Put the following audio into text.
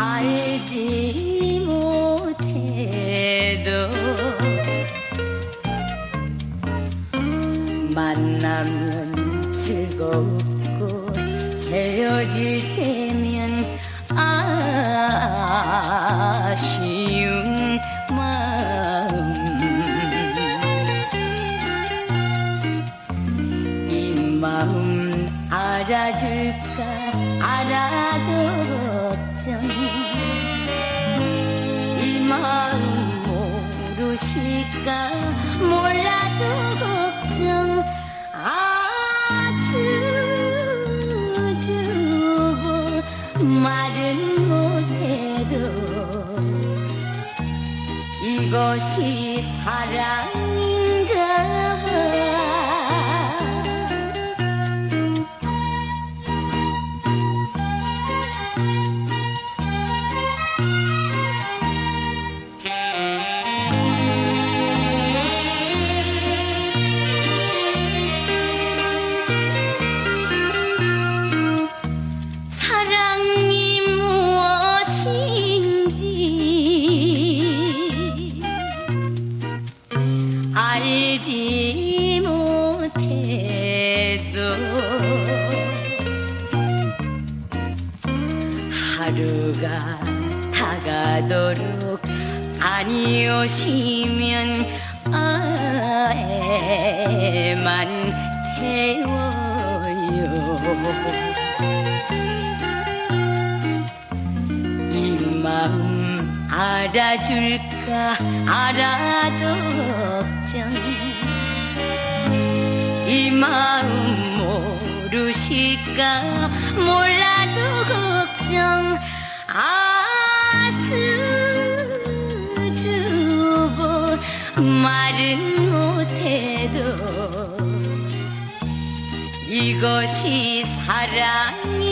알지 못해도 만나면 즐겁고 헤어질 때면 아쉬운 마음. 이 마음 알아줄까? 알아도 걱정 이 마음 모르실까? 몰라도 걱정 아수주고 말은 못해도 이것이 사랑 못해도 하루가 다가도록 아니 오시면 아에만 태워요. 이 마음 알아줄까? 알아도 걱정 이 마음 모르실까? 몰라도 걱정 아수주고 말은 못해도 이것이 사랑인가